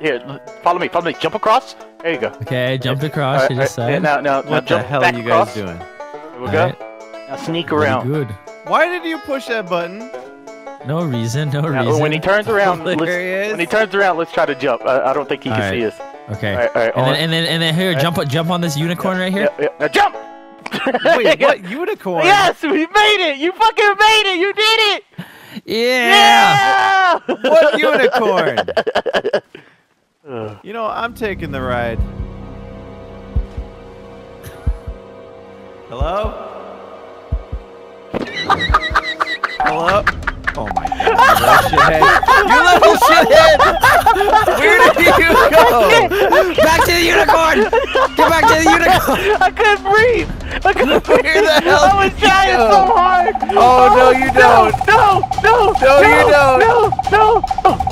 Here, follow me. Follow me. Jump across. There you go. Okay, jumped across. All to right, the all right, side. Now, now, now What the jump hell back are you guys across. doing? There we All go. right, Now sneak very around. Good. Why did you push that button? No reason. No Now, reason. when he turns around, let's, Hilarious. when he turns around, let's try to jump. I, I don't think he can All right. see us. Okay. All right, all right, and, then, and then and then here, All right. jump jump on this unicorn right here. Yeah, yeah. Now jump! Wait, what unicorn? Yes, we made it! You fucking made it! You did it! Yeah. Yeah! What unicorn? You know, I'm taking the ride. Hello? Hello? Oh my god, you little shithead! You little shithead! Where did you go? Back to the unicorn. Get back to the unicorn. I couldn't breathe! I couldn't breathe! Where the hell I was trying so hard! Oh, no, oh, you don't. No, no, No, you don't.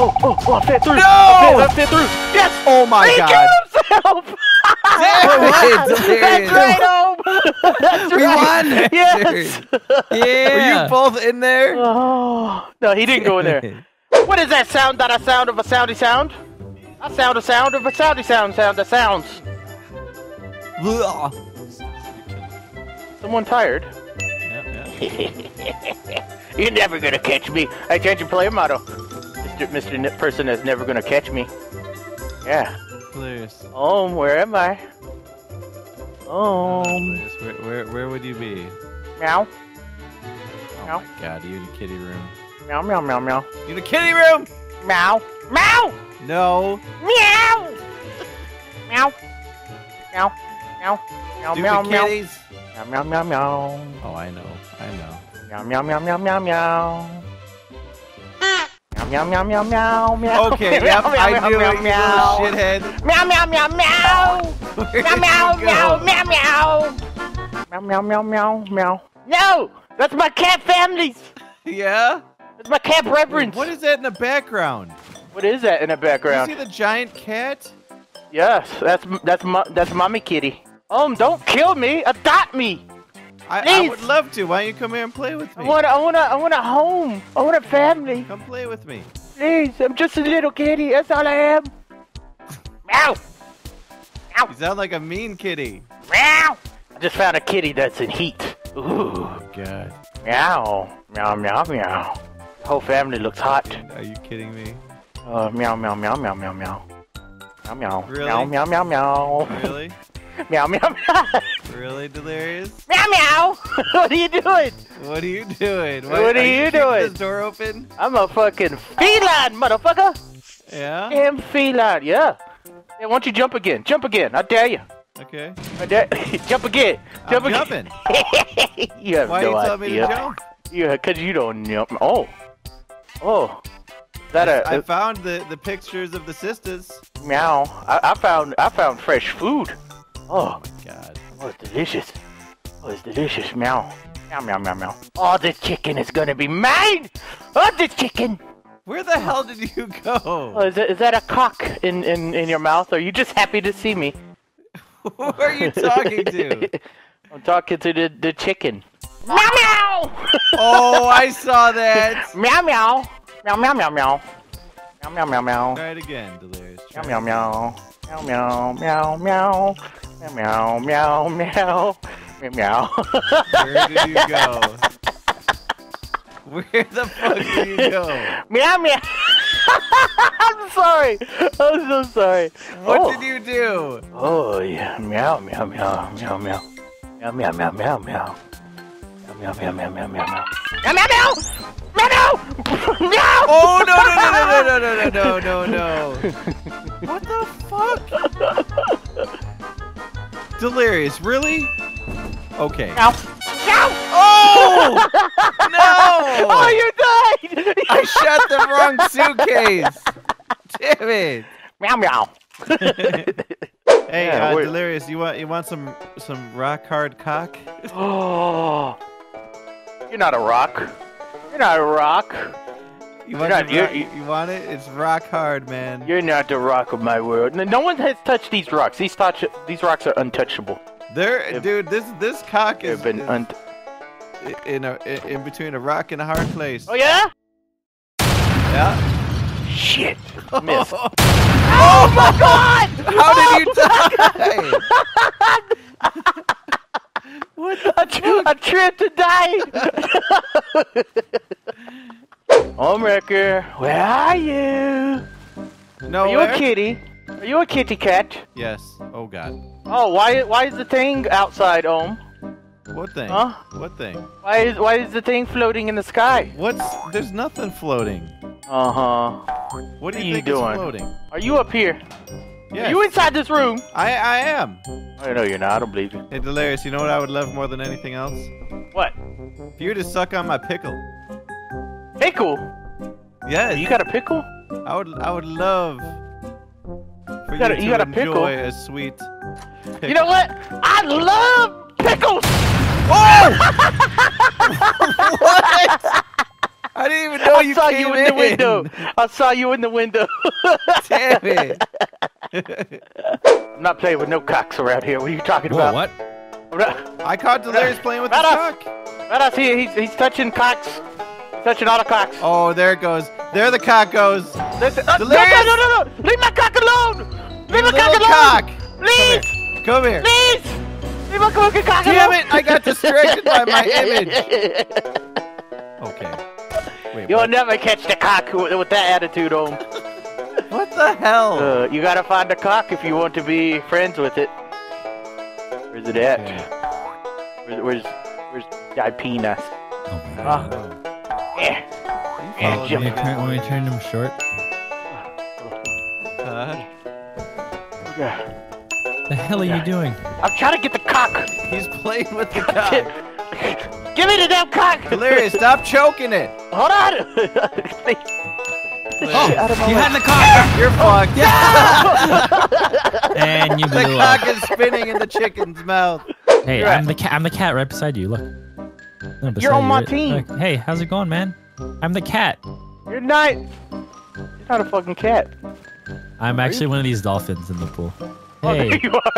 Oh, oh, oh, I fit through! No! I fit, I fit through! Yes! Oh my he god. killed himself! It, That's right, Home! That's We right! won. Yes! Were Yeah. you both in there? Oh, no, he didn't go in there. What is that sound? That a sound of a soundy sound? A sound, a sound of a soundy sound, sound that sounds. Someone tired? You're never gonna catch me. I change your player motto. Mr. Mr. Person is never gonna catch me. Yeah. Hilarious. Oh, where am I? Oh, Hilarious. Where, where, where would you be? meow, Oh Meow. my god, you in the kitty room. meow, meow, meow, meow, You in the kitty room? meow, meow, No. meow, meow, meow, meow, meow, Stupid meow, meow, kitties. meow, meow, meow, meow. Oh, I know. I know. Meow meow meow meow meow meow. Meow meow meow meow meow. Okay, meow, yep, meow, I meow, knew meow, it, you meow. little shithead. Meow meow meow meow. Meow meow meow meow meow. Meow meow meow meow meow. No, that's my cat families. Yeah? That's my cat reverence. What is that in the background? What is that in the You background? see the giant cat? Yes, that's that's mo- that's mommy kitty. Um, don't kill me. Adopt me. I, I would love to. Why don't you come here and play with me? I want I want a I want a home. I want a family. Come play with me. Please, I'm just a little kitty. That's all I am. Meow. Meow. You sound like a mean kitty. Meow! I just found a kitty that's in heat. Ooh. Oh, God. Meow. Meow, meow, meow. The whole family looks hot. Are you kidding me? Uh, meow, meow, meow, mew, meow, meow. Meow, meow. Really? Meow, meow, meow, meow. Really? Meow, meow, meow. Really, Delirious? meow, meow. what are you doing? What are you doing? What are you keeping doing? This door open? I'm a fucking feline, motherfucker. Yeah? Damn feline, yeah. Yeah, why don't you jump again? Jump again. I dare you. Okay. I dare jump again. Jump I'm again. jumping. you have Why no you telling me to jump? Yeah, cause you don't know. Oh, oh, is that a, I a- uh, found the, the pictures of the sisters. meow? I, I found I found fresh food. Oh. oh, my God. oh, it's delicious. Oh, it's delicious. Meow, meow, meow, meow, meow. Oh, this chicken is gonna be mine. Oh, this chicken. Where the hell did you Oh, go? is that, is that a cock in, in in your mouth? Are you just happy to see me? Who are you talking to? I'm talking to the the chicken. Meow meow. Oh, I saw that. meow meow. Meow meow meow meow. Meow meow meow meow. Try it again, Delirious. Try Meow it meow meow. Meow meow meow meow. Meow meow meow meow. Meow Where did you go? Where the fuck did you go? meow. meow. I'm sorry. I'm so sorry. What oh. did you do? Oh yeah. Meow meow meow meow meow. Meow meow meow meow meow. Meow meow meow meow meow meow. Meow meow meow. Meow meow. Meow. Oh no no no no no no no no no! What the fuck? Delirious, really? Okay. Meow. Meow. Oh no! Oh, you died. I shot the wrong suitcase. Damn it! Meow meow. Hey, Yeah, uh, Delirious, you want you want some some rock hard cock? Oh, you're not a rock. You're not a rock. You want, not- rock- you, you want it? It's rock hard, man. You're not the rock of my world. No- one has touched these rocks. These touch these rocks are untouchable. There, If- dude. This this cock is, been is in a in between a rock and a hard place. Oh yeah? Yeah. shit. Miss. Oh, oh my god! How did you die? I, tri- I tripped to die. Home wrecker, where are you? No. Are you a kitty? Are you a kitty cat? Yes. Oh god. Oh, why why is the thing outside, Ohm? What thing? Huh? What thing? Why is why is the thing floating in the sky? What's? There's nothing floating. Uh huh. What do are you you think doing? is floating? Are you up here? Yes. Are you inside this room? I I am. I know you're not. I don't believe you. Hey, Delirious, you know what I would love more than anything else? What? If you were to suck on my pickle. Pickle? Yes. You got a pickle? I would I would love for you, got a- to you got a pickle? a sweet pickle. You know what? I love pickles. what? I didn't even know I you saw you in the window. I saw you in the window. Damn it. I'm not playing with no cocks around here. What are you talking Whoa, about? what? I caught Delirious playing with the cock. Here, he's, he's touching cocks. Touching all the cocks. Oh, there it goes. There the cock goes. Listen, uh, no, no, no, no, no! Leave my cock alone! Leave my cock alone! cock. Please! Come here. Please! Leave my cock Damn alone! it, I got distracted by my image. Okay. Wait, You'll what? never catch the cock with, that attitude on. what the hell? Uh, you gotta find a cock if you want to be friends with it. Where's it at? Okay. Where's, where's, where's Dipina? Oh my Ah. god. Yeah. You Yeah, followed me turn, when we turned him short, Huh? The hell are you doing? I'm trying to get the cock. He's playing with the cock. Give me the damn cock. Delirious, stop choking it. Hold on. Oh, Out of my you had the cock! You're fucked. Yeah. and you blew the cock up. is spinning in the chicken's mouth. Hey, You're I'm right. the cat. I'm the cat right beside you. Look. No, You're on you, my right- team. look. Hey, how's it going, man? I'm the cat. You're not. You're not a fucking cat. I'm actually one of these dolphins in the pool. Oh, there Hey, you are.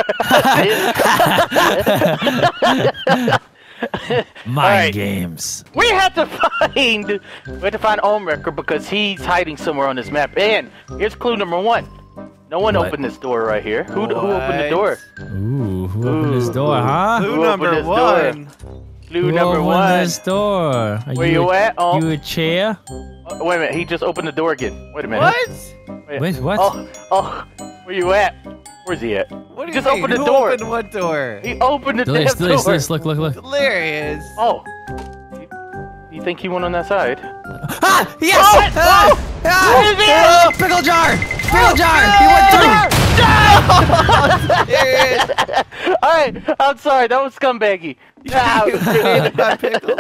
mind Alright. games. we have to find. We have to find Ohmwrecker because he's hiding somewhere on this map. And here's clue number one. No one What? opened this door right here. Who, who opened the door? Ooh, who opened this door, huh? Who Who number opened this door? One? Clue Who number one. this door? Are Where you at? Oh. You a chair? Oh, wait a minute. He just opened the door again. Wait a minute. What? Wait. Wait, what? Oh, oh. Where you at? Where's he at? What do you just mean? opened the Who door. opened what door? He opened the Delirious, damn delirious, door. delirious. Look, look, look. Delirious. Oh. You, you think he went on that side? Ah! Yes! Oh! Ah! Oh! Ah! Where is he at? Oh, pickle jar! Pickle jar! He went through! Alright, I'm sorry, that was scumbaggy. Ah. My pickle.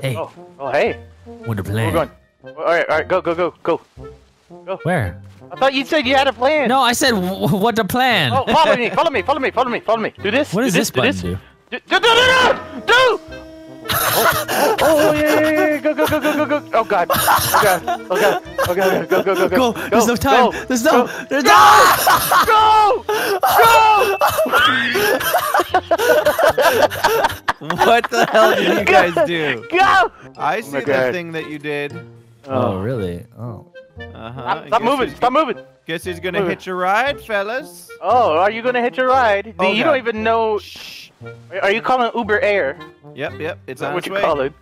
Hey, oh, oh, hey, what a we're plan. going. Alright, alright, go, go, go, go. Go. Where? I thought you said you had a plan. No, I said, w- what a plan. Oh, follow me, follow me, follow me, follow me, follow me. Do this. what do does this do button do? Do, do, do, do, do! do! Oh, oh, yeah, yeah, yeah, yeah, go, go, go, go, go, go. Oh, God. Oh, God. Oh, God. Oh, God. Go, go, go, go. Go! There's no time! Go. There's no! Go. There's no! Go! Go! What the hell did you guys do? Go! I see my that God. thing that you did. Oh, really? Oh. Uh-huh. Stop, stop moving, stop moving. Guess who's gonna Moving. hitch a ride, fellas? Oh, are you gonna hitch a ride? Oh, you God. don't even know. Shh. Are you calling Uber Air? Yep, yep. It's Is that on what its you way. call it?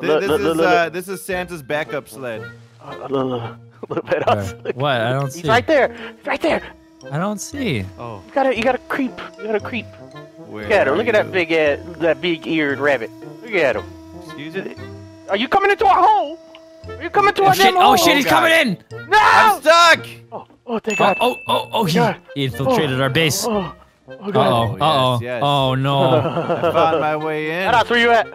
Th- Look, This look, is look, look, uh, this is Santa's backup sled. What? I don't see. He's right there. He's right there. I don't see. Oh, You gotta, you gotta creep. You gotta creep. where? Look at him. are Look at that big, uh, that big-eared rabbit. Look at him. Excuse me. Are you coming into our hole? Are you coming to Oh our shit! damn Oh shit! He's God. coming in! No! I'm stuck. Oh, oh, thank Oh! God. Oh! Oh! Oh! He, God. he infiltrated our base. Uh Oh, oh, oh! God. Uh oh! yes, yes. Oh no! I found my way in. Adass, where you at?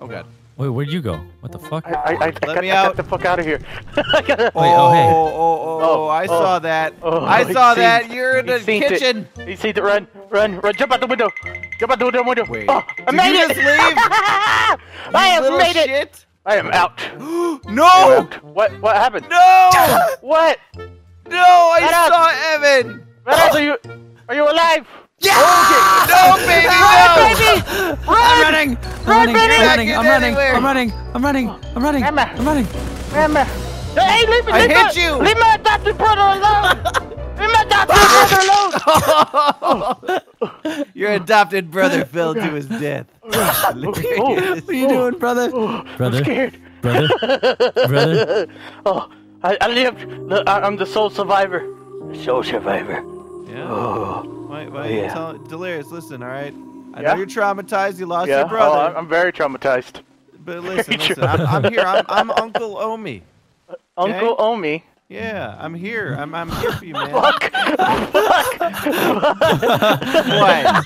Oh god. Wait, where'd you go? What the fuck? I, I, I, I, got, me I got out. the fuck out of here. Oh, Wait, oh, hey. Oh oh, oh, oh, Oh, I oh. saw that. Oh, I saw that. You're in the seen it. kitchen. You see the run, run, run! Jump out the window! Jump out the window! window. Wait, Oh, I did made you it! just leave? I have Little made it! I am out. No! What? What happened? No! What? No! I Shut up. saw Evan. Adass, are you? Are you alive? Yeah! No, baby, Run, no! baby! I'm Run! running! I'm Run, running! baby! I'm running! I'm running! I'm running! I'm running! I'm running! Grandma. I'm running! Grandma, Hey, leave me! I leave hit my, you. Leave my adopted brother alone! leave my adopted brother alone! Your adopted brother fell to his death. Oh, What are you oh, doing, brother? Oh, I'm Brother, scared. brother, brother. Oh, I, I lived. I, I'm the sole survivor. Sole survivor. Yeah. Oh, Why, why yeah. you tell Delirious, listen, all right? I Yeah? know you're traumatized. You lost yeah. your brother. Oh, I'm- I'm very traumatized. but listen, listen. I'm, I'm here. I'm, I'm Uncle Omi. Uncle Omi. Yeah, I'm here. I'm, I'm here for you, man. Fuck. What?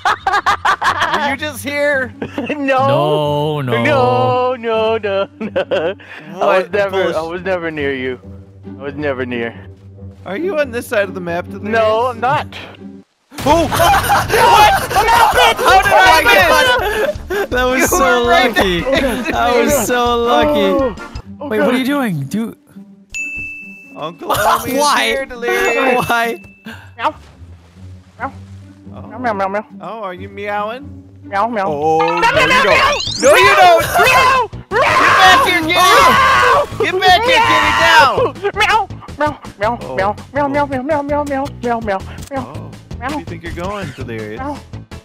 Were you just here? no. No, no. No, no, no, no. I was What never. I was never near you. I was never near. Are you on this side of the map, Delirious? No, I'm not. Oh! How did I get? That was You so were right lucky. That was so lucky. Oh, oh Wait, what are you doing? Do Uncle Omi Why? here, why? Meow. Meow. Oh. Meow, meow, meow, oh, are you meowing? meow, meow. Oh, no, meow, you meow, don't. No, you don't. Meow. Get back here, kitty. Get back here, kitty, now. Meow. Meow. Meow. Oh. Meow. Meow. Meow. Meow. Meow. Meow. Meow. Meow. Meow. Oh. Meow. Where do you think you're going, Delirious?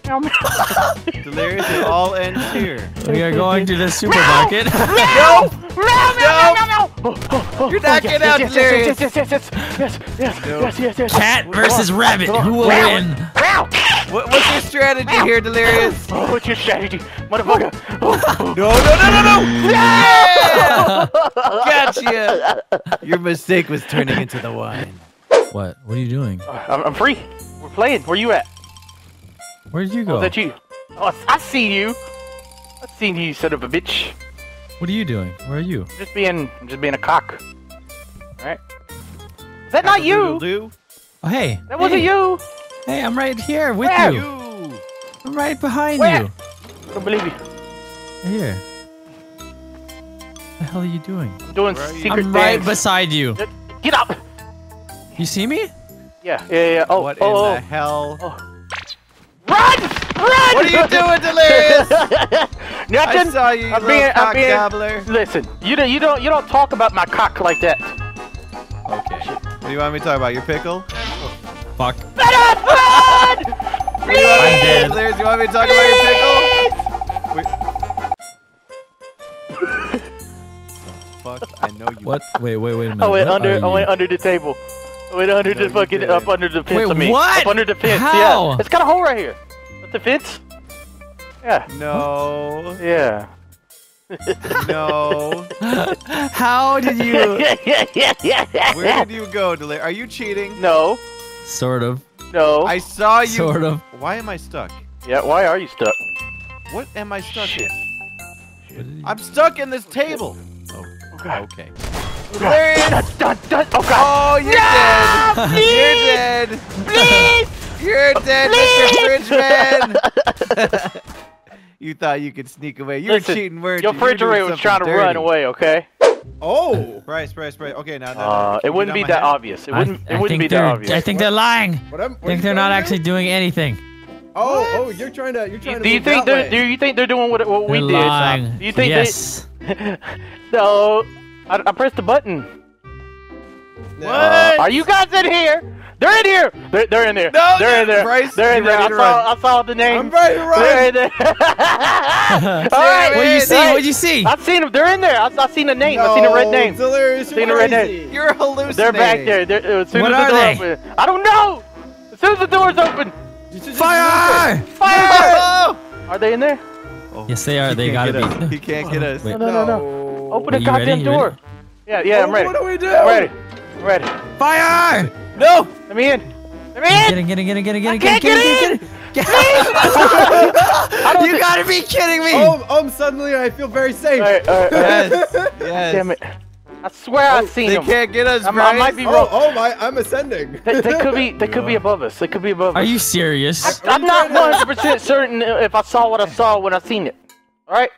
Delirious, it all ends here. We are going to the supermarket. Meow. Meow. Meow. Oh, oh, oh, You're not oh, getting yes, out, yes, Delirious. Yes. Yes. Yes. Yes. Yes. No. Yes. Yes. Yes. Cat versus rabbit. Come on. Who will Meow. win? Meow. What, what's your strategy here, Delirious? Oh, what's your strategy, motherfucker? No, no, no, no, no! Yeah! Gotcha! Your mistake was turning into the wine. What? What are you doing? I'm, I'm free. We're playing. Where you at? Where did you Oh, go? is that you? Oh, I see you. I seen you, you son of a bitch. What are you doing? Where are you? Just being, just being a cock. All right. Is that not you? Do Oh, hey. That wasn't you. Hey, I'm right here with Where? you. you. I'm right behind Where? you. I don't believe you. Right Here. What the hell are you doing? I'm doing Where are you? secret I'm right dance. beside you. Get up. You see me? Yeah, yeah, yeah. Oh, What oh, in oh. the hell? Oh. Run! Run! What are you doing, Delirious? Nothing. I saw you, you I'm little being, I'm cock being, gobbler. Listen, you don't, you don't, you don't talk about my cock like that. Okay. What do you want me to talk about? Your pickle? Fuck. Let us run! What do you want me to- dead. Delirious, you want me to talk about your pickle? Wait. Fuck, I know you. What? Wait, wait, wait a minute. I went What under, I went under the table. I went under No, the fucking, didn't. up under the fence Wait, of me. what? Up under the fence, How? yeah. It's got a hole right here. That's the fence? Yeah, No. yeah. No. How did you? yeah, yeah, yeah, yeah, yeah. Where did you go, Delirious? Are you cheating? No, sort of. no. I saw you. Sort of. Why am I stuck? Yeah, why are you stuck? What am I stuck Shit. in? What did you- I'm stuck in this table. Oh, oh Okay. okay. Dun, dun, dun. Oh, God. Oh, you're dead! You're dead! Please! You're dead, Mr. Fridgeman! you thought you could sneak away. You Listen, were cheating, weren't Your you? You were refrigerator was trying to something run away, okay? Oh, Bryce, Bryce, Bryce. Okay, now, now, Uh, it wouldn't be that head? obvious. It I, wouldn't, I it wouldn't think be that they're. obvious. I think they're lying. what am? I think they're not actually doing anything. Oh, oh, you're trying to. You're trying to. do you think that they're, way. do you think they're doing what, what we they're did? lying. Do you think yes. they? no, I, I pressed the button. No. Uh, are you guys in here? They're in here. They're, they're in there. No, they're in there. Bryce, they're in there. I ready to saw, I saw the name. I'm ready to They're in there. All right. What you see? Hey, What you see? I've seen them. They're in there. I, I seen the name. I seen the red No, name. Delirious, Seen you're the red crazy. You're hallucinating. They're back there. They're, as soon What as the are door they? open. I don't know. As soon as the door's open. You Fire! Fire! Oh! Are they in there? Yes, they are. They gotta be. He can't get us. No, no, no, no. Open the you ready? goddamn door. ready? Yeah, yeah, I'm Oh, ready. What do we do? I'm ready. I'm ready. Fire! No! Let me in. Let me Get in. in, get in, get in, get in, get in, get in, get get in, get in. You gotta be kidding me! Oh, um, suddenly I feel very safe. All right, all right, all right. Yes. Yes. Damn it. I swear I've seen They them. can't get us, I, I might be Oh, wrong. oh my! I'm ascending. They, they could be. They could be above us. They could be above Are us. you serious? I'm not 100 percent certain if I saw what I saw when I seen it. All right.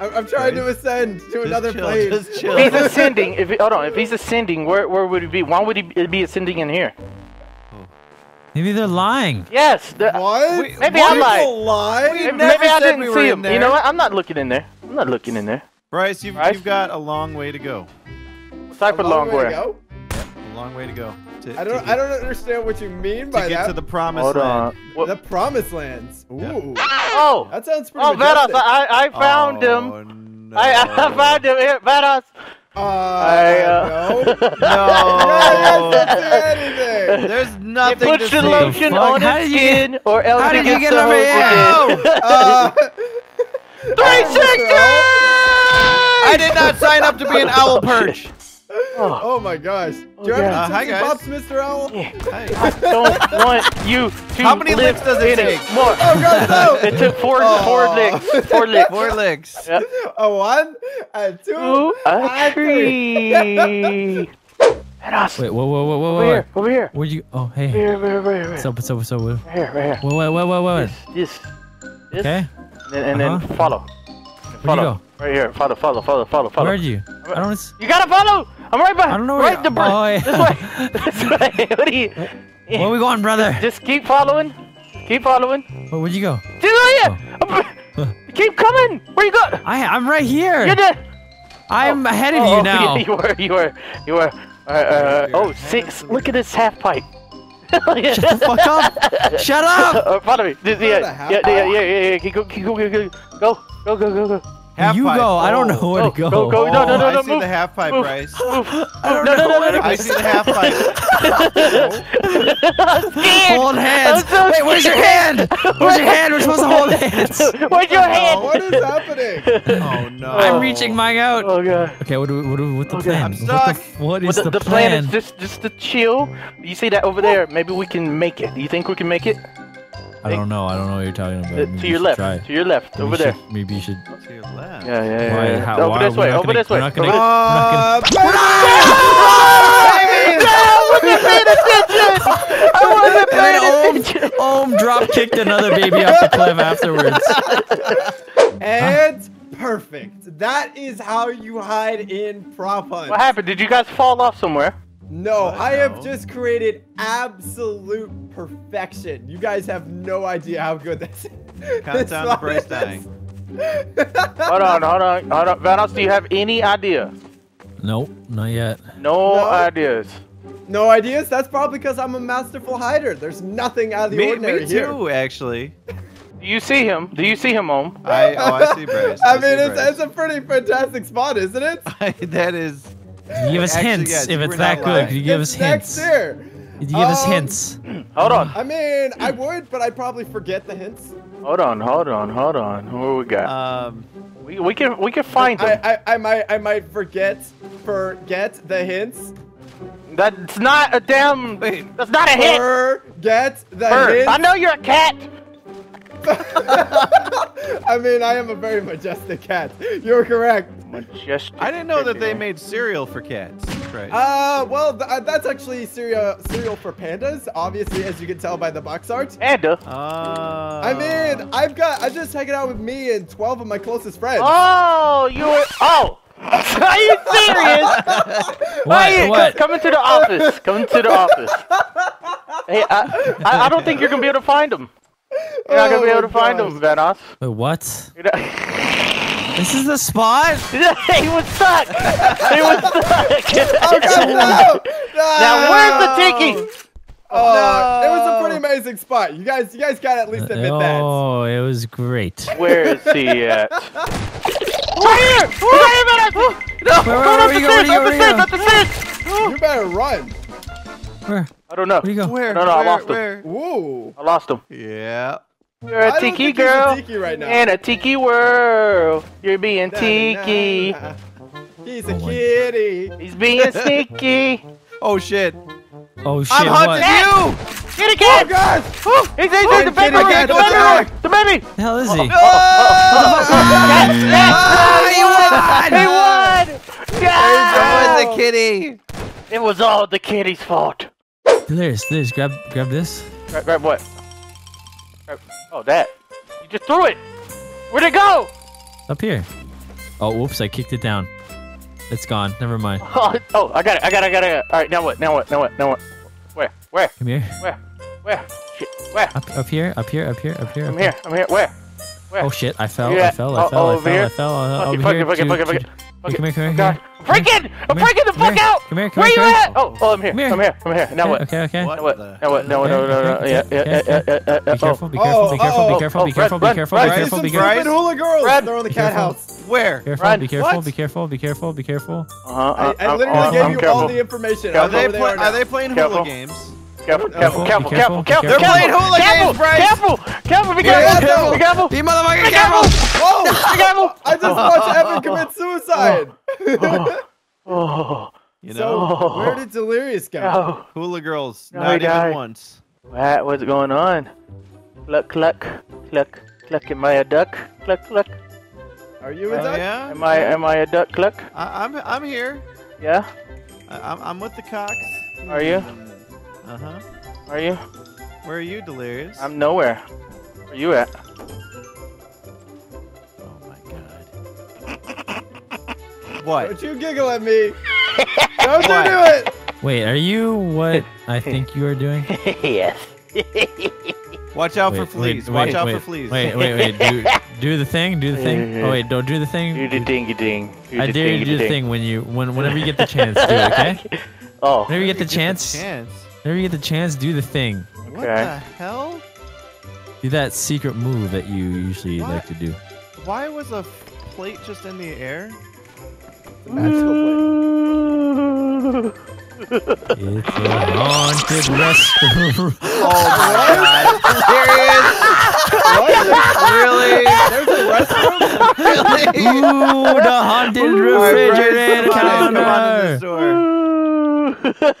I'm, I'm trying to ascend to Just another chill, plane. Just chill. If he's ascending. If he, hold on. If he's ascending, where where would he be? Why would he be ascending in here? Maybe they're lying. Yes. The, What? We- Maybe I People lied. lie? We- maybe I didn't we see him. You know what? I'm not looking in there. I'm not looking in there. Bryce, you've, Bryce? you've got a long way to go. Cypher A long long way to way. Go? A long way to go. To, I don't. to I don't understand what you mean To by get that. to the promised Hold land. on. The promised lands. Ooh, Yeah. Oh! that sounds pretty Oh, Vanoss, majestic. I, I found oh, him. No. I, I found him. Here, Vanoss. Uh, I, uh, no. No. Yes, that's anything. There's It nothing puts to the see. lotion fuck? on How his did you skin, or else how did you gets get the over hose here? again. Uh, 360! I did not sign up to be an owl perch. Oh, oh my gosh. Do you yeah. have Uh, any hi, guys. Pops, Mr. Owl? Hey. I don't want you to How many live licks does it take? More. Oh god, no! It took four, Oh. four licks. Four licks. Four licks. Yep. A one, a two, Ooh, a and three. tree. Vanoss, Wait, whoa, whoa, whoa, whoa, over whoa. here, over here. Where'd you? Oh, hey. Over here, over here, over here. What's up? What's up? What's up? Right here, right here. Wait, wait, wait, wait, wait. This, this, Okay. and then, and Uh-huh. follow. Where'd you Follow. Right here, follow, follow, follow, follow, follow. Where'd you? I don't. You gotta follow. I'm right behind. I don't know where Right you- the bird. Oh, yeah. This way. this way. What are you? Where are we going, brother? Just keep following. Keep following. Where, where'd you go? Julia! Huh. Keep coming. Where you go? I, I'm right here. You're dead. I'm ahead of Oh, you now. you were. You were. You were. Uh, uh, oh, six. Look at this half pipe. Shut the fuck up! Shut up! Uh, follow me. This- yeah, the half yeah, yeah, yeah, yeah, yeah. Keep go, keep go, keep go, go, go, go, go, go. Half you pipe. go. I don't know Oh. where Oh, to go. go, go, no, no, no, I no, see move. the half pipe, Move. Bryce. I don't No, know no, no, where no, to no. I see the half pipe. Hold hands. I'm so Wait, where's your hand? Where's your hand? We're supposed to hold hands. Where's your hand? What is happening? Oh no. I'm reaching mine out. Oh god. Okay, what do we, what do we, what's the Okay, plan? I'm What the stuck. f- what is Well, the, the, the plan is just just to chill. You see that over there? Maybe we can make it. Do you think we can make it? I don't know. I don't know what you're talking about. Maybe to your should left. Try. To your left. Maybe over you there. maybe you should. To your left. Yeah, yeah, yeah. Why- yeah. how- over why- this way. Over gonna- this way. we're not gonna- over this- Uh, I wasn't paying attention. Ohm, Ohm drop kicked another baby off the cliff afterwards. and perfect. That is how you hide in prop hunt. What happened? Did you guys fall off somewhere? No, What? I have just created absolute perfection. You guys have no idea how good this is. Countdown to Bryce dying. Hold on, hold on, hold on. Vanoss, do you have any idea? Nope, not yet. No, No. ideas. No ideas? That's probably because I'm a masterful hider. There's nothing out of the Me, ordinary me here. too, actually. Do you see him? Do you see him, Ohm? I oh I see Bryce. I see mean, it's, Bryce. it's a pretty fantastic spot, isn't it? that is. Can you give us Actually, hints yes, if it's that good? lying. Can you give It's us hints? here. Can you give us Um, hints? Hold on, I mean, I would, but I'd probably forget the hints. hold on, hold on, hold on. Who we got? Um. we, we can we can find I, him. I, I might I might forget forget the hints. That's not a damn. That's not a hit. Forget the Bird. hints. I know you're a cat. I mean, I am a very majestic cat. You're correct. Majestic. I didn't know that they made cereal for cats. Right. Uh, well, th- uh, that's actually cereal cereal for pandas. Obviously, as you can tell by the box art. Panda. Uh, I mean, I've got I'm just hanging out with me and 12 of my closest friends. Oh, you were. Oh. Are you serious? What? Hey, What? Come into the office. Come into the office. Hey, I, I, I don't think you're gonna be able to find him. You're not gonna be Oh able to my find gosh. him, Vanoss. Wait, what? You're not- This is the spot? he was stuck. He was stuck. Oh, God, no! No! now where's the tiki? Oh, no. it was a pretty oh. amazing spot. You guys, you guys gotta at least admit that. Oh, it was great. Where is he at? right here! Right here, Vanoss! No, Where- where- go where up you the go, stairs, where up you the go, stairs, up the stairs. You better run. Where? I don't know. Where'd you go? Where? No, no, I where, lost him. where? Ooh. I lost him. Yeah. You're I a don't tiki think he's a girl tiki right now. in a tiki world. You're being Na, na, tiki. na. He's a Oh my- kitty. He's being sneaky. Oh shit. Oh shit! I'm what? hunting you. Get a Oh cat! God! Woo! He's, he's, he's Oh, the baby! kitty The baby! back. The baby! The hell is he? Cat! Ah, Cat! He won! Yeah! That was the kitty. It was all the kitty's fault. There's, there's. Grab, grab this. Grab, grab what? Grab- oh, that. You just threw it. Where'd it go? Up here. Oh, whoops! I kicked it down. It's gone. Never mind. Oh, oh, I got it. I got it. I got it. All right, now what? Now what? Now what? Now what? Where? Where? Come here. Where? Where? Shit. Where? Up, up here. Up here. Up here. Up here. I'm up here. I'm here. Where? Where? Oh shit! I fell. Yeah. I fell. I Oh, fell. oh, I fell. I fell. Uh, Fuck it, over fuck here. it, fuck it, fuck it, fuck to- it. Come here, come here, God. come here. Freaking! I'm Come here, freaking the come fuck here, out! come here, come Where here, you come at? Oh, oh, I'm here. Come here. I'm here. I'm here. Now what? Okay, okay. Now what? Now what? No, no, no, no. Yeah, yeah, yeah, yeah, yeah, yeah. Be careful, be careful, be careful, be careful, be careful, be careful, be careful, be I careful, some be stupid careful. hula girls. They're on the cat house. Where? Careful, Run. be careful, be careful, be careful. Uh-huh. I, I literally gave you all the information. Are they, I know where play, they are they now. playing hula games? Careful, Careful, careful, be careful, careful, careful, be careful, careful. They're playing hula careful, games, Bryce. Careful, careful, be Yeah, careful, no. be careful, Be motherfucking be careful. Whoa! Be careful. I just watched Evan commit suicide. Oh. oh, You so, know, where did Delirious go? oh. hula girls, No, not he even died. once. What? What's going on? Cluck, cluck, cluck, cluck. Am I a duck? Cluck, cluck. Are you a Oh, duck? yeah? Am I? Am I a duck? Cluck. I, I'm I'm here. Yeah. I, I'm I'm with the cocks. Are you? Uh huh. Are you? Where are you, Delirious? I'm nowhere. Where are you at? Oh my god. what? Don't you giggle at me. Don't you do it. Wait, are you what I think you are doing? yes. Watch out Wait, for fleas. wait, Watch wait, out wait, for fleas. Wait, wait, wait. Do, do the thing. Do the thing. Oh wait, don't do the thing. Do thing. the dingy ding. Do I dare you to do the thing when you when whenever you get the chance. Do it, okay? Oh. Whenever you get the Get chance, chance. Whenever you get the chance, do the thing. What the hell? Do that secret move that you usually What? like to do. Why was a plate just in the air? Magical It's a haunted restroom. Oh my god. Really? There's a restroom. really? Ooh, the haunted refrigerator Come on counter. In the store.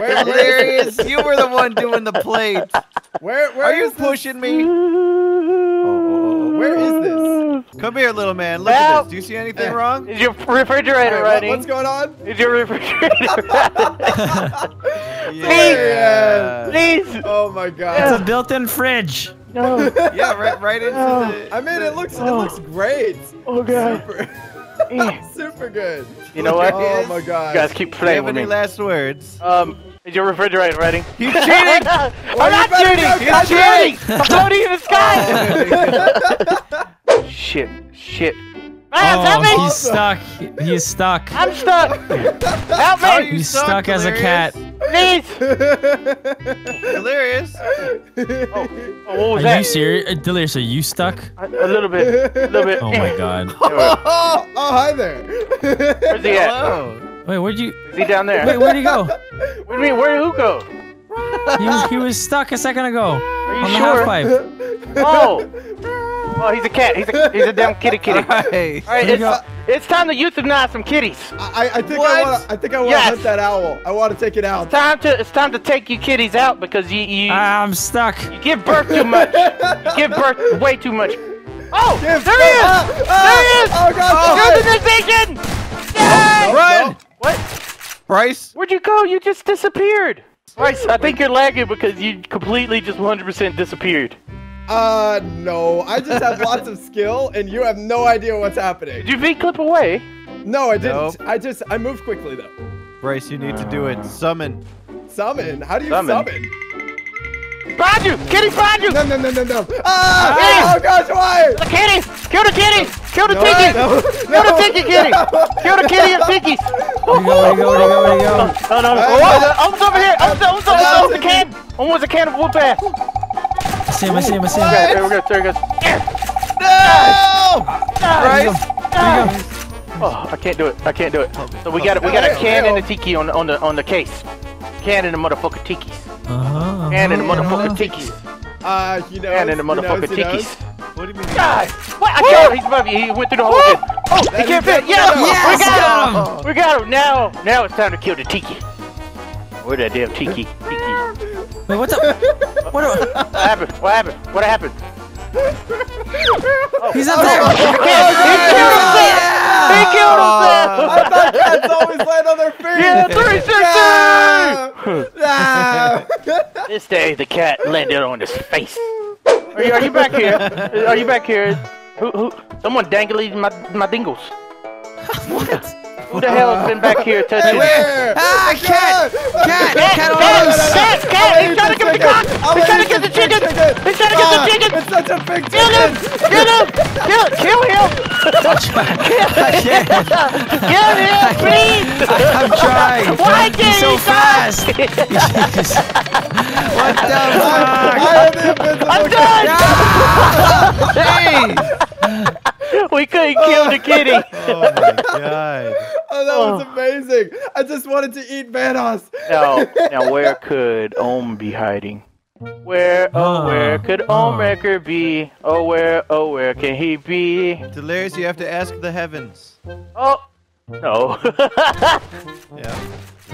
Where, where, Hilarious. You were the one doing the plate. where, where Are you is this? pushing me? Where is this? Come here, little man. Look Help. at this. Do you see anything wrong? Is your refrigerator Alright, what- running? what's going on? Is your refrigerator Yeah. Please. Oh my God! It's a built-in fridge. No. Yeah, right, right into the. I mean, it looks it looks great. Oh god. Super, super good. You know what? Oh my You god. guys keep Do you playing have with any me. last words? Um, is your refrigerator running? He's cheating. I'm you not cheating. go I'm cheating. I'm floating in the sky. shit. Shit. Ryan, help Oh, me! he's stuck. He is stuck. I'm stuck. Help How are me, He's stuck, stuck as a cat. Delirious? please. Hilarious. Oh, what was Are that? you serious? Uh, Delirious, are you stuck? A, a little bit. A little bit. Oh my god. oh, oh, hi there. Where's he at? Hello. Wait, where'd you? Is he down there? Wait, where'd he go? What do you mean? Where did who go? He, he was stuck a second ago Are you on the sure? half pipe. Oh. Oh, he's a cat. He's a he's a damn kitty kitty. All Right. right, it's, go? it's time to euthanize some kitties. I, I think I What? want. I think I want to Yes. hunt that owl. I want to take it out. Time to it's time to take you kitties out because you you, I'm stuck. you give birth too much. You give birth way too much. Oh, Give- there he is! Ah, there he is! ah, Oh god! Euthanization! Yay! Run! What? Bryce. Where'd you go? You just disappeared. Bryce, I think you're lagging because you completely just 100% disappeared. Uh, no. I just have lots of skill, and you have no idea what's happening. Did you V-clip away? No, I didn't. Nope. I just I moved quickly though. Bryce, you need to do it. Summon. Summon? How do you Summon. summon? Find you! Kitty, find you! No, no, no, no, no. Ah! Ah! Oh gosh, why? The kitty! Kill the kitty! Kill the No, tiki! no, Kill the no, tiki kitty! no. Kill the kitty and tikis! Where'd he go? Where'd he go? Where'd he go? Where'd he go? Oh no! Hey, Oh, hey. almost over here! Almost, almost, almost, Hey, almost a hey. can! Almost a can of whoop ass! I see him. I see him. I see him. Okay, there we go, there we go. No! Bryce! Bryce. Oh, I can't do it. I can't do it. So we got we got a can and a tiki on the on the on the case. Can and a motherfucker tiki. Uh-huh. Can and the uh-huh, motherfucker uh-huh. Uh, you know. Can and the motherfucker tiki. What do you mean? God! What? I killed him. He's above you. He went through the hole again. Oh, he can't fit. Yeah, definitely- we got him. got him. We got him. Now, now it's time to kill the tiki. Where that damn tiki? Tiki. Wait, what's up? What? What happened? What happened? What happened? He's up there. He killed himself. He killed himself. I thought cats always land on their feet. Yeah, 360. Ah! This day, the cat landed on his face. Are you, are you back here? Are you back here? Who, who? Someone dangling my my dingles. What? Who the hell has been back here touching? Where? Ah, cat! Cat! Cat, Cat cat, cat, cat! He's trying to get the cock! He's trying to get the chicken! He's trying to get the chicken! It's such a big Kill him! Kill him! Kill, kill him! I can't. Kill him, please! I'm trying. Why He's can't so fast. what the fuck? I am the invincible I'm done! Hey! We couldn't kill the kitty. Oh my god. Oh, that was oh. amazing. I just wanted to eat Vanoss. Now, now, where could Ohm be hiding? Where, oh, where ah. could Ohm Wrecker be? Oh, where, oh, where can he be? Delirious, you have to ask the heavens. Oh, no. Yeah.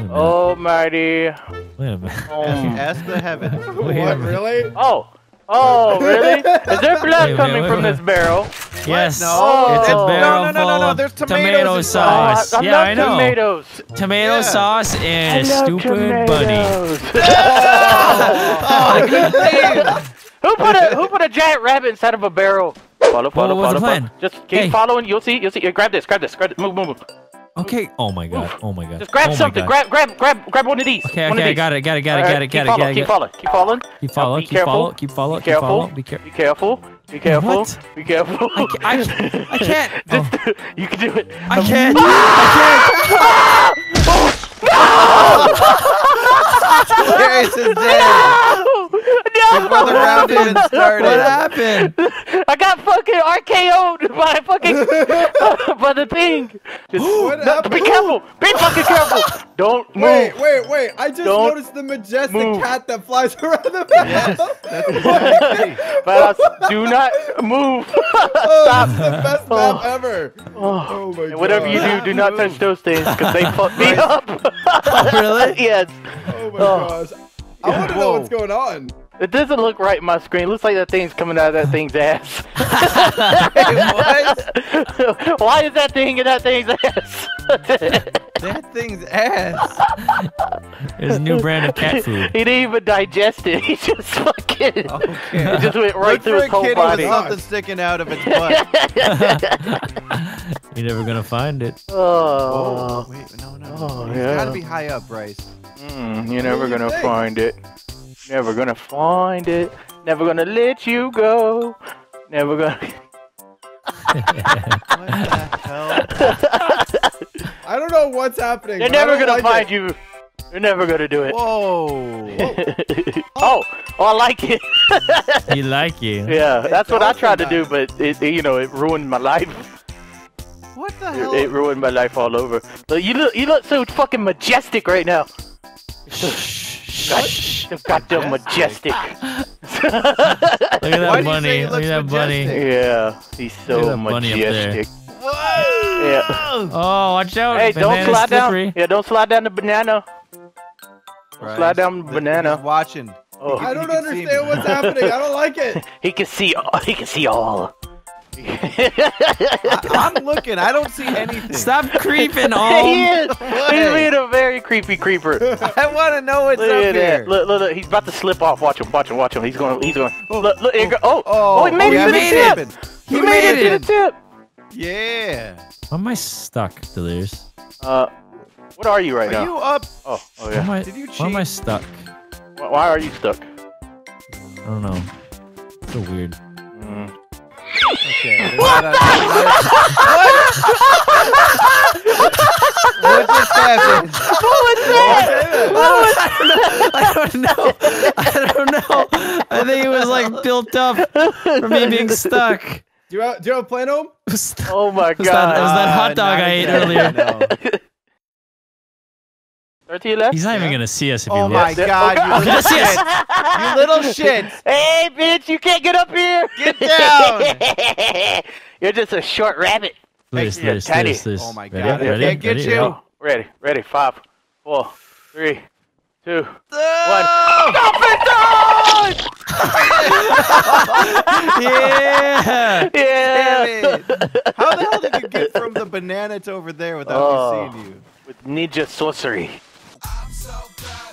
Almighty Wait a minute. Ask, ask the heavens. Wait What, really? Oh, oh, really? Is there blood Wait, coming wait, from wait. this barrel? Yes. No, it's a Oh. barrel No, no, no, no, no, there's tomatoes tomato sauce. Oh, I yeah, love I know. tomatoes. Tomato Yeah. sauce and I a love stupid bunny. tomatoes. Oh, good thing. who put a who put a giant rabbit inside of a barrel? Follow, follow, was the follow, plan? follow. Just keep Hey. following. You'll see. You'll see. Grab this. Grab this. Grab this. Move, move, move. Okay. Oh my god. Oh my god. Just grab oh something. God. Grab, grab, grab, grab one of these. Okay, one okay, of I these. got it, got it, got it, got it, got it, got following, it, Keep got following. Keep following. Keep follow, Be keep careful. follow, keep follow, Be careful. Be careful. Be careful. Be careful. What? Be careful. I ca- I- I can't. Just, oh. you can do it. I can't. I can't. oh, Delirious is dead. No! Brother round even can't. started. What happened? I got fucking RKO'd by fucking by the thing. Just, What no, be careful. Be fucking careful. Don't move. Wait, wait, wait. I just Don't noticed the majestic move. cat that flies around the map. But I- do not move. Oh, Stop. this is the best Oh. map ever. Oh. Oh my And whatever you do, do not touch those things because they fuck me up. Oh, really? yes. Oh my Oh. gosh. I want to know what's going on. It doesn't look right in my screen. It looks like that thing's coming out of that thing's ass. what? Why is that thing in that thing's ass? That thing's ass. There's a new brand of cat food. he didn't even digest it. He just fucking. Okay. It just went right Look through for his a whole kitty body. with something sticking out of its butt. You're never gonna find it. Oh. Oh, wait, no, no. Oh, It's yeah. gotta be high up, Bryce. Mm, you're do never you gonna think? find it. Never gonna find it. Never gonna let you go. Never gonna. What the hell? I don't know what's happening. They're never gonna like find it. you. They're never gonna do it. Whoa. Oh. oh, oh, I like it. You like it? yeah, that's what I tried to do, but it, it, you know, it ruined my life. What the hell? it ruined my life all over. Look, you look, you look so fucking majestic right now. God, got goddamn majestic. Look at that do you say bunny. Look at that bunny. yeah, he's so bunny majestic. Whoa! Yeah. Oh, watch out! Hey, don't slide slippery. down. Yeah, don't slide down the banana. Bryce, slide down the he's banana. watching. Oh, I don't You can see understand what's happening. I don't like it. he can see. All, he can see all. I, I'm looking. I don't see anything. Stop creeping he on. is. What? He's being a very creepy creeper. I want to know what's Look up here. that. Look, look, look. He's about to slip off. Watch him. Watch him. Watch him. He's going. He's going. Oh, look, look. Here you go. Oh, Oh, oh, he made yeah, it to the tip. He, He made, made it to the tip. Yeah. Why am I stuck, Delirious? Uh, what are you right Are now? Are you up? Oh, oh Why yeah. am I, Did you cheat? why am I stuck? Why, why are you stuck? I don't know. So weird. Mm. Okay. there's not a- what? what just happened? I don't know. I don't know. I think it was like built up from me being stuck. Do you have, do you have a plan home? It was that, Oh my it was that, it was that Uh, hot dog not I ate exactly, earlier. no. Start to your left. He's not even gonna see us if Oh he my looks. Yeah. god, Oh, you little shit! You little shit! Hey, bitch! You can't get up here. Get down! You're just a short rabbit. Delirious, Yeah, delirious, tiny. delirious, delirious. Oh my Ready? God, I Ready? can't get Ready? you. Ready? Oh, ready, ready. Five, four, three, two, one. Stop it, time! Yeah. Yeah. Damn it! How the hell did you get from the banana to over there without Oh. me seeing you? With ninja sorcery. So proud